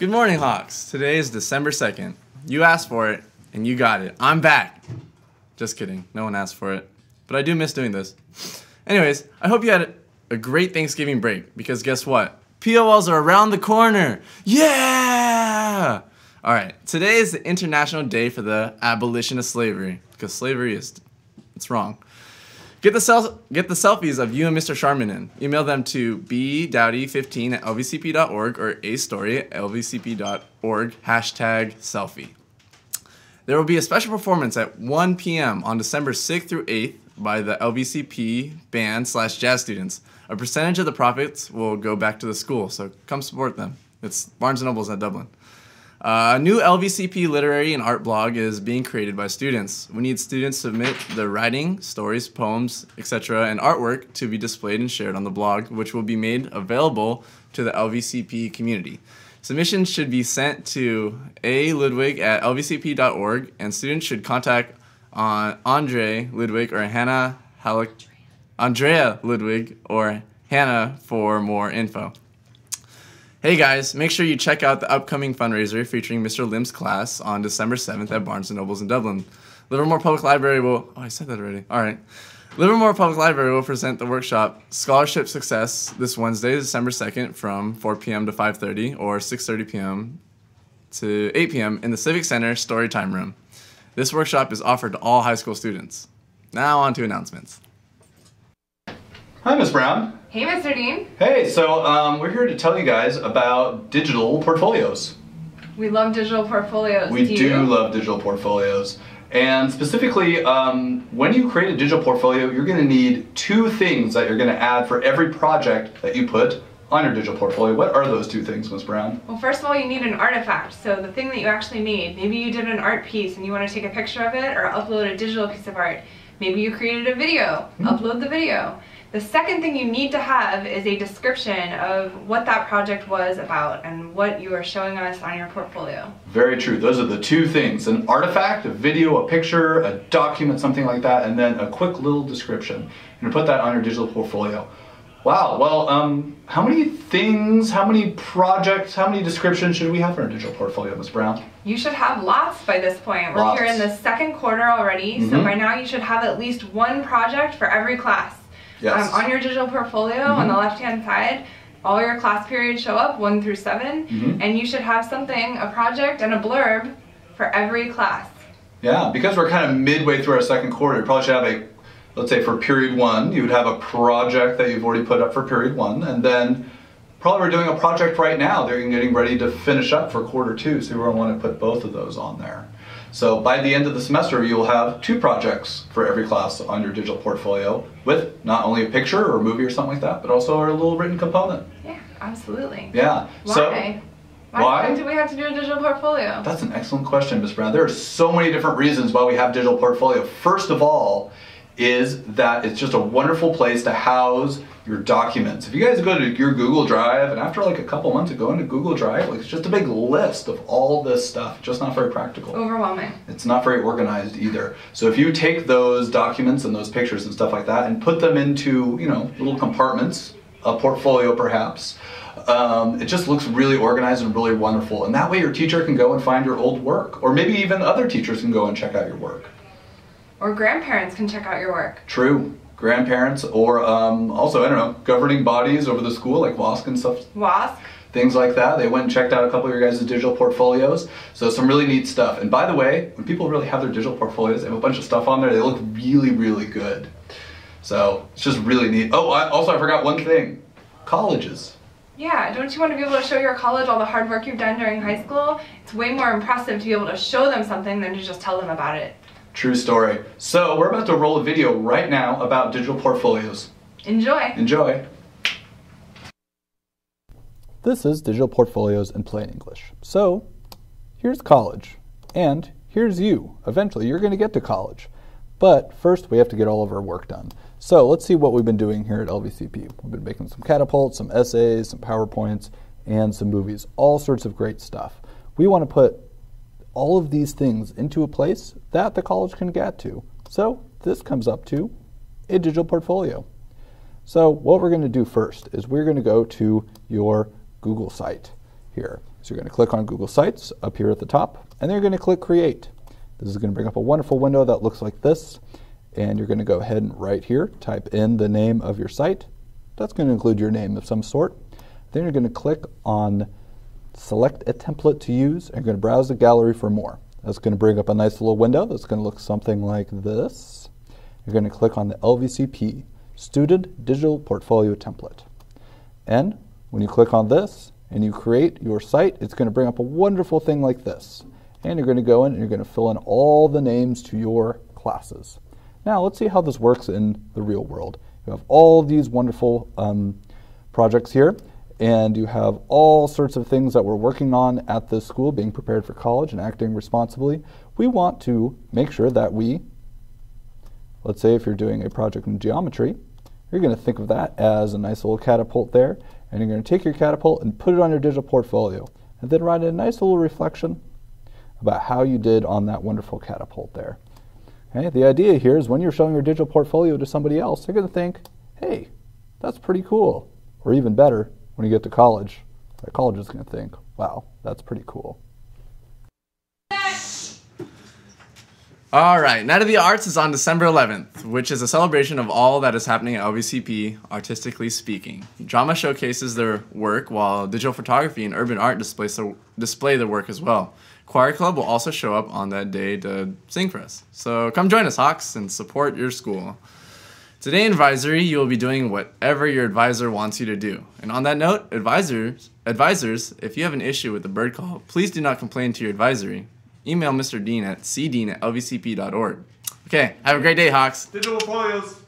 Good morning, Hawks. Today is December 2nd. You asked for it, and you got it. I'm back. Just kidding. No one asked for it. But I do miss doing this. Anyways, I hope you had a great Thanksgiving break because guess what? POLs are around the corner. Yeah! All right, today is the International Day for the Abolition of Slavery because slavery is, it's wrong. Get the, get the selfies of you and Mr. Sharman in. Email them to bdowdy15 at lvcp.org or a story at lvcp.org hashtag selfie. There will be a special performance at 1 p.m. on December 6th through 8th by the LVCP band slash jazz students. A percentage of the profits will go back to the school, so come support them. It's Barnes & Noble's at Dublin. Uh, a new LVCP literary and art blog is being created by students. We need students to submit their writing, stories, poems, etc., and artwork to be displayed and shared on the blog, which will be made available to the LVCP community. Submissions should be sent to a ludwig at lvcp.org, and students should contact on Andre Ludwig or Hannah Andrea Ludwig or Hannah for more info. Hey guys, make sure you check out the upcoming fundraiser featuring Mr. Lim's class on December 7th at Barnes & Nobles in Dublin. Livermore Public Library will, oh I said that already, alright. Livermore Public Library will present the workshop Scholarship Success this Wednesday, December 2nd from 4 p.m. to 5.30 or 6.30 p.m. to 8 p.m. in the Civic Center Storytime Room. This workshop is offered to all high school students. Now on to announcements. Hi, Ms. Brown. Hey, Mr. Dean. Hey, so um, we're here to tell you guys about digital portfolios. We love digital portfolios. We do, do love digital portfolios. And specifically, um, when you create a digital portfolio, you're going to need two things that you're going to add for every project that you put on your digital portfolio. What are those two things, Ms. Brown? Well, first of all, you need an artifact. So the thing that you actually made. Maybe you did an art piece and you want to take a picture of it or upload a digital piece of art. Maybe you created a video. Hmm. Upload the video. The second thing you need to have is a description of what that project was about and what you are showing us on your portfolio. Very true. Those are the two things an artifact, a video, a picture, a document, something like that, and then a quick little description. And put that on your digital portfolio. Wow, well, um, how many things, how many projects, how many descriptions should we have for our digital portfolio, Ms. Brown? You should have lots by this point. We're here in the second quarter already, so Mhm. by now you should have at least one project for every class. Yes. Mm-hmm. Um, on your digital portfolio, on the left-hand side, all your class periods show up, one through 7 Mhm. and you should have something, a project and a blurb for every class. Yeah, because we're kind of midway through our second quarter, you probably should have a, let's say for period one, you would have a project that you've already put up for period one, and then probably we're doing a project right now that you're getting ready to finish up for quarter two, so we're going to want to put both of those on there. So by the end of the semester, you'll have two projects for every class on your digital portfolio with not only a picture or a movie or something like that, but also a little written component. Yeah, absolutely. Yeah. Why? So why? why? do we have to do a digital portfolio? That's an excellent question, Ms. Brown. There are so many different reasons why we have digital portfolio. First of all, is that it's just a wonderful place to house your documents. If you guys go to your Google Drive, and after like a couple months of going to Google Drive, like it's just a big list of all this stuff, just not very practical. Overwhelming. It's not very organized either. So if you take those documents and those pictures and stuff like that and put them into, you know, little compartments, a portfolio perhaps, um, it just looks really organized and really wonderful. And that way your teacher can go and find your old work. Or maybe even other teachers can go and check out your work. Or grandparents can check out your work. True. Grandparents or um, also, I don't know, governing bodies over the school like WASC and stuff, WASC. things like that. They went and checked out a couple of your guys' digital portfolios. So some really neat stuff. And by the way, when people really have their digital portfolios, they have a bunch of stuff on there. They look really, really good. So it's just really neat. Oh, I, also I forgot one thing. Colleges. Yeah, don't you want to be able to show your college all the hard work you've done during high school? It's way more impressive to be able to show them something than to just tell them about it. True story. So we're about to roll a video right now about digital portfolios. Enjoy. Enjoy. This is Digital Portfolios in Plain English. So, here's college, and here's you. Eventually, you're going to get to college. But first, we have to get all of our work done. So, let's see what we've been doing here at LVCP. We've been making some catapults, some essays, some PowerPoints, and some movies. All sorts of great stuff. We want to put all of these things into a place that the college can get to. So, this comes up to a digital portfolio. So what we're going to do first is we're going to go to your Google site. here. So you're going to click on Google Sites up here at the top, and then you're going to click Create. This is going to bring up a wonderful window that looks like this, and you're going to go ahead and right here type in the name of your site. That's going to include your name of some sort. Then you're going to click on Select a template to use, and you're going to browse the gallery for more. That's going to bring up a nice little window that's going to look something like this. You're going to click on the LVCP, Student Digital Portfolio Template. And when you click on this and you create your site, it's going to bring up a wonderful thing like this. And you're going to go in and you're going to fill in all the names to your classes. Now let's see how this works in the real world. You have all these wonderful um, projects here and you have all sorts of things that we're working on at this school, being prepared for college and acting responsibly. We want to make sure that we, let's say if you're doing a project in geometry, you're going to think of that as a nice little catapult there, and you're going to take your catapult and put it on your digital portfolio, and then write a nice little reflection about how you did on that wonderful catapult there. Okay? The idea here is when you're showing your digital portfolio to somebody else, they're going to think, hey, that's pretty cool. Or even better, when you get to college, the college is going to think, wow, that's pretty cool. All right, Night of the Arts is on December 11th, which is a celebration of all that is happening at LVCP, artistically speaking. Drama showcases their work, while digital photography and urban art displays their, display their work as well. Choir Club will also show up on that day to sing for us. So come join us, Hawks, and support your school. Today in advisory, you will be doing whatever your advisor wants you to do. And on that note, advisors, advisors, if you have an issue with the bird call, please do not complain to your advisory. Email Mr. Dean at cdean at lvcp.org. Okay, have a great day, Hawks. Digital portfolios.